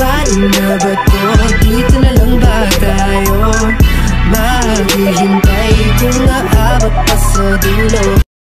Paano na ba to? Dito na lang ba tayo? Maghihintay kung aabot pa sa dulo